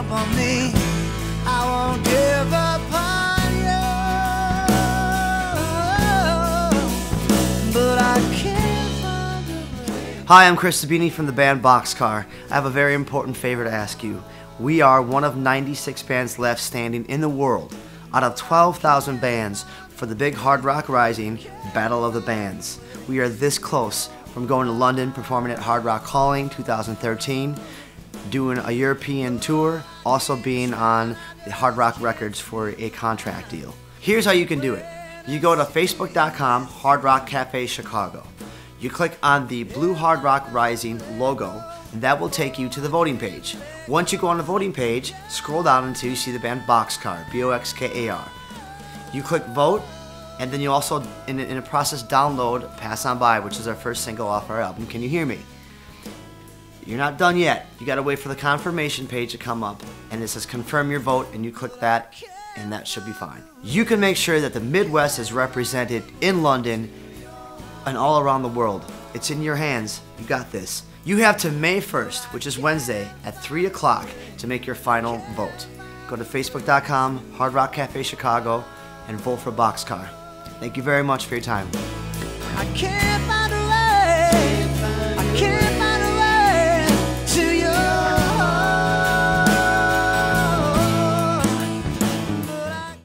up on me, I won't give up on you. But I can't. Hi, I'm Chris Sabini from the band Boxkar. I have a very important favor to ask you. We are one of 96 bands left standing in the world out of 12,000 bands for the big Hard Rock Rising Battle of the Bands. We are this close from going to London, performing at Hard Rock Calling 2013, doing a European tour, also being on the Hard Rock Records for a contract deal. Here's how you can do it. You go to facebook.com Hard Rock Cafe Chicago. You click on the Blue Hard Rock Rising logo, and that will take you to the voting page. Once you go on the voting page, scroll down until you see the band Boxkar, B O X K A R. You click vote, and then you also, in in a process, download Pass On By, which is our first single off our album. Can you hear me? You're not done yet. You gotta wait for the confirmation page to come up, and it says confirm your vote, and you click that, and that should be fine. You can make sure that the Midwest is represented in London and all around the world. It's in your hands. You got this. You have to May 1st, which is Wednesday, at 3 o'clock to make your final vote. Go to facebook.com, Hard Rock Cafe Chicago, and vote for Boxkar. Thank you very much for your time.